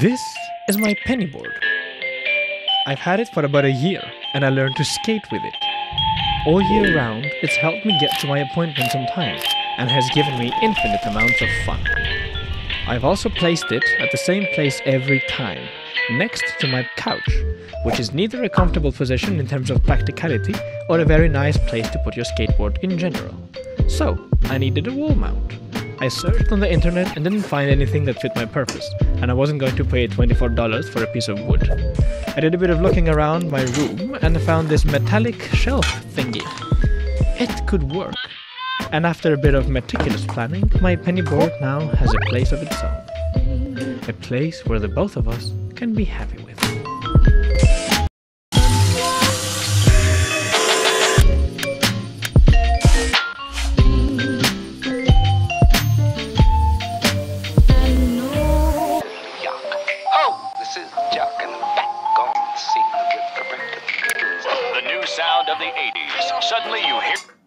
This is my penny board. I've had it for about a year and I learned to skate with it. All year round, it's helped me get to my appointments on time and has given me infinite amounts of fun. I've also placed it at the same place every time, next to my couch, which is neither a comfortable position in terms of practicality or a very nice place to put your skateboard in general. So, I needed a wall mount. I searched on the internet and didn't find anything that fit my purpose, and I wasn't going to pay $24 for a piece of wood. I did a bit of looking around my room and found this metallic shelf thingy. It could work. And after a bit of meticulous planning, my penny board now has a place of its own. A place where the both of us can be happy with. Sound of the 80s. Suddenly you hear.